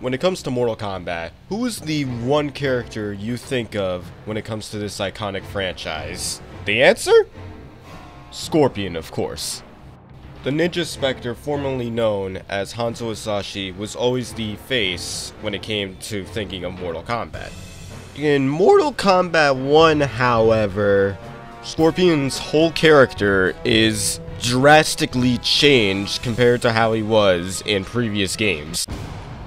when it comes to Mortal Kombat, who is the one character you think of when it comes to this iconic franchise? The answer? Scorpion, of course. The Ninja Spectre, formerly known as Hanzo Hasashi, was always the face when it came to thinking of Mortal Kombat. In Mortal Kombat 1, however, Scorpion's whole character is drastically changed compared to how he was in previous games.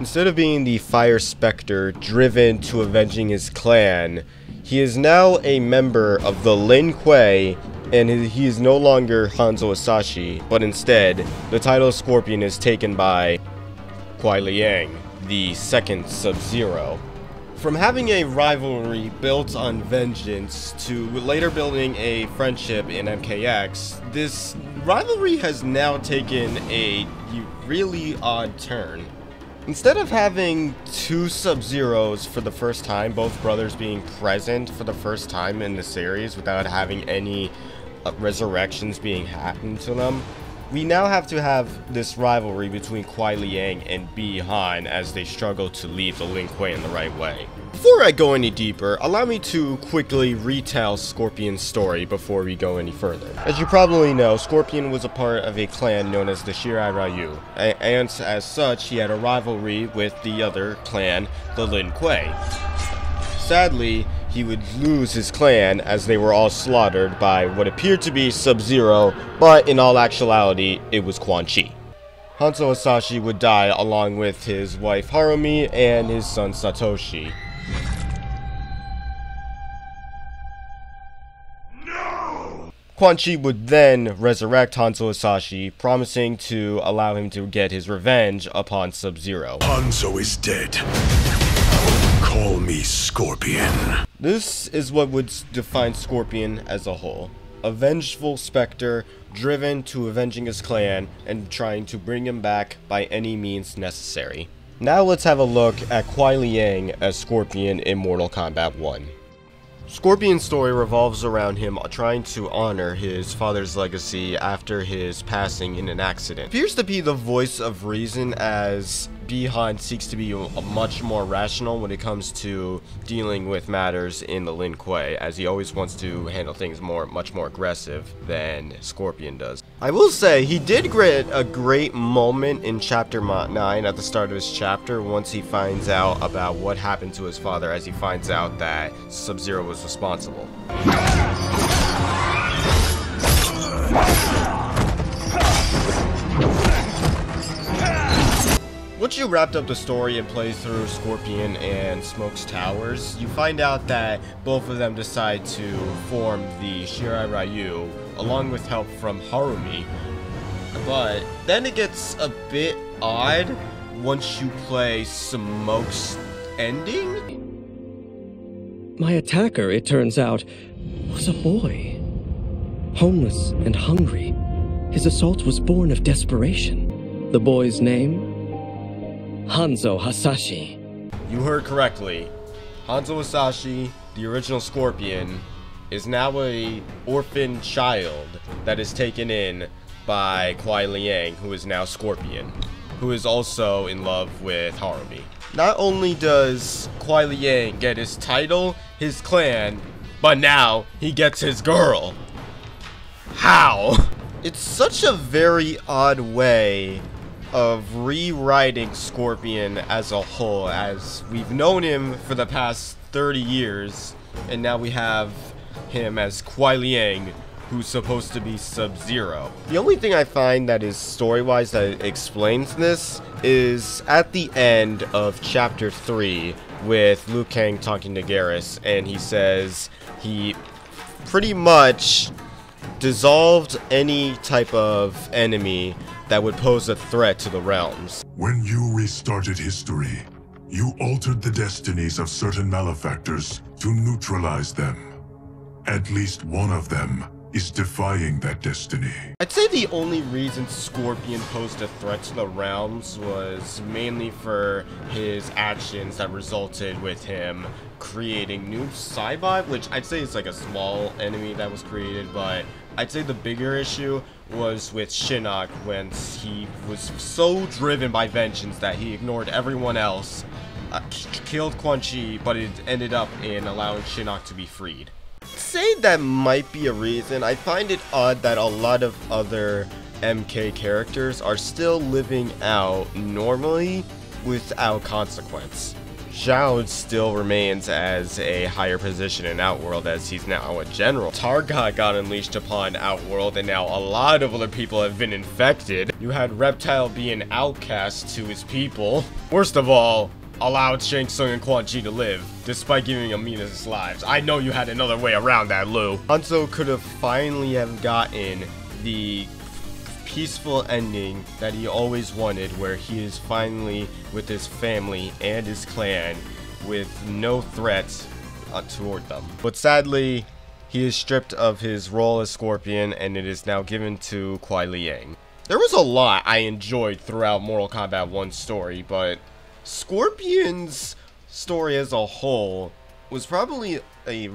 Instead of being the Fire Spectre driven to avenging his clan, he is now a member of the Lin Kuei and he is no longer Hanzo Hasashi, but instead, the title Scorpion is taken by Kuai Liang, the second Sub-Zero. From having a rivalry built on vengeance to later building a friendship in MKX, this rivalry has now taken a really odd turn. Instead of having two Sub-Zeros for the first time, both brothers being present for the first time in the series without having any uh, resurrections being happened to them, we now have to have this rivalry between Kuai Liang and Bi-Han as they struggle to lead the Lin Kuei in the right way. Before I go any deeper, allow me to quickly retell Scorpion's story before we go any further. As you probably know, Scorpion was a part of a clan known as the Shirai Ryu, and as such, he had a rivalry with the other clan, the Lin Kuei. Sadly, he would lose his clan as they were all slaughtered by what appeared to be Sub-Zero, but in all actuality, it was Quan Chi. Hanzo Hasashi would die along with his wife Harumi and his son Satoshi. No! Quan Chi would then resurrect Hanzo Hasashi, promising to allow him to get his revenge upon Sub-Zero. Hanzo is dead. Call me Scorpion. This is what would define Scorpion as a whole. A vengeful specter driven to avenging his clan and trying to bring him back by any means necessary. Now let's have a look at Kuai Liang as Scorpion in Mortal Kombat 1. Scorpion's story revolves around him trying to honor his father's legacy after his passing in an accident. Appears to be the voice of reason as Bi-Han seeks to be much more rational when it comes to dealing with matters in the Lin Kuei, as he always wants to handle things more, much more aggressive than Scorpion does. I will say, he did get a great moment in Chapter 9 at the start of his chapter once he finds out about what happened to his father as he finds out that Sub-Zero was responsible. You wrapped up the story and play through Scorpion and Smoke's Towers, you find out that both of them decide to form the Shirai Ryu, along with help from Harumi. But then it gets a bit odd once you play Smoke's ending? My attacker, it turns out, was a boy. Homeless and hungry, his assault was born of desperation. The boy's name? Hanzo Hasashi. You heard correctly. Hanzo Hasashi, the original Scorpion, is now a orphan child that is taken in by Kuai Liang, who is now Scorpion, who is also in love with Harumi. Not only does Kuai Liang get his title, his clan, but now he gets his girl. How? It's such a very odd way of rewriting Scorpion as a whole, as we've known him for the past 30 years, and now we have him as Kuai Liang, who's supposed to be Sub-Zero. The only thing I find that is story-wise that explains this is at the end of Chapter 3 with Liu Kang talking to Geras, and he says he pretty much dissolved any type of enemy that would pose a threat to the realms. When you restarted history, you altered the destinies of certain malefactors to neutralize them. At least one of them is defying that destiny. I'd say the only reason Scorpion posed a threat to the realms was mainly for his actions that resulted with him creating Noob Saibot, which I'd say is like a small enemy that was created, but I'd say the bigger issue was with Shinnok when he was so driven by vengeance that he ignored everyone else, uh, killed Quan Chi, but it ended up in allowing Shinnok to be freed. Say that might be a reason. I find it odd that a lot of other MK characters are still living out normally without consequence. Shao still remains as a higher position in Outworld as he's now a general. Tarkat got unleashed upon Outworld and now a lot of other people have been infected. You had Reptile be an outcast to his people. Worst of all, allowed Shang Tsung and Quan Chi to live, despite giving Aminas lives. I know you had another way around that, Lu. Hanzo could have finally have gotten the peaceful ending that he always wanted where he is finally with his family and his clan with no threats uh, toward them. But sadly, he is stripped of his role as Scorpion and it is now given to Kuai Liang. There was a lot I enjoyed throughout Mortal Kombat 1 story, but Scorpion's story as a whole was probably a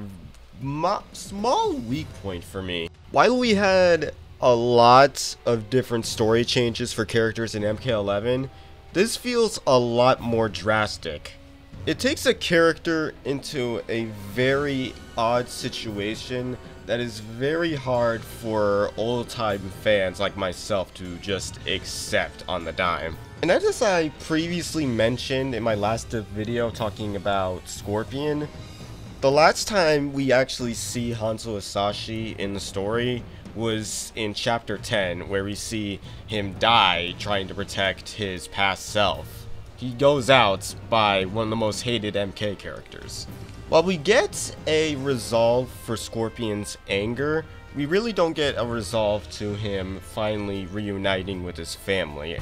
small weak point for me. While we had a lot of different story changes for characters in MK11, this feels a lot more drastic. It takes a character into a very odd situation that is very hard for old-time fans like myself to just accept on the dime. And as I previously mentioned in my last video talking about Scorpion, the last time we actually see Hanzo Hasashi in the story was in chapter 10 where we see him die trying to protect his past self. He goes out by one of the most hated MK characters. While we get a resolve for Scorpion's anger, we really don't get a resolve to him finally reuniting with his family.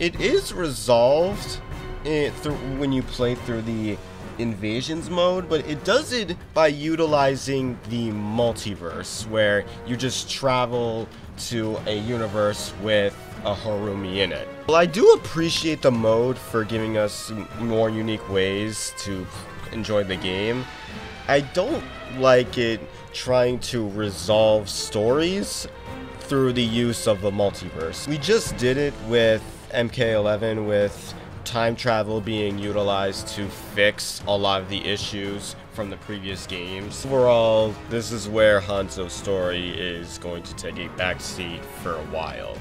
It is resolved eh, when you play through the invasions mode, but it does it by utilizing the multiverse, where you just travel to a universe with a Harumi in it. Well, I do appreciate the mode for giving us more unique ways to enjoy the game. I don't like it trying to resolve stories through the use of the multiverse. We just did it with MK11 with time travel being utilized to fix a lot of the issues from the previous games. Overall, this is where Hanzo's story is going to take a backseat for a while.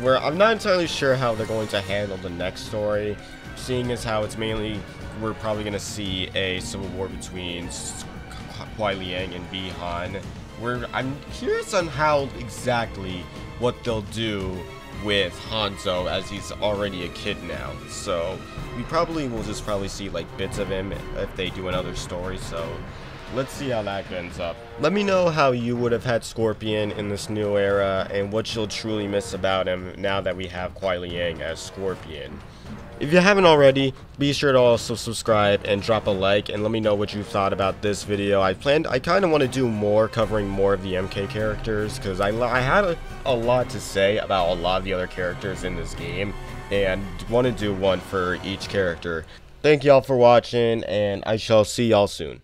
Where I'm not entirely sure how they're going to handle the next story, seeing as how it's mainly we're probably going to see a civil war between Kuai Liang and Bi-Han. Where I'm curious on how exactly what they'll do with Hanzo as he's already a kid now. So we probably will just probably see like bits of him if they do another story. So let's see how that ends up. Let me know how you would have had Scorpion in this new era and what you'll truly miss about him now that we have Kuai Liang as Scorpion. If you haven't already, be sure to also subscribe and drop a like and let me know what you thought about this video. I planned, I kind of want to do more covering more of the MK characters because I, I had a, a lot to say about a lot of the other characters in this game and want to do one for each character. Thank y'all for watching and I shall see y'all soon.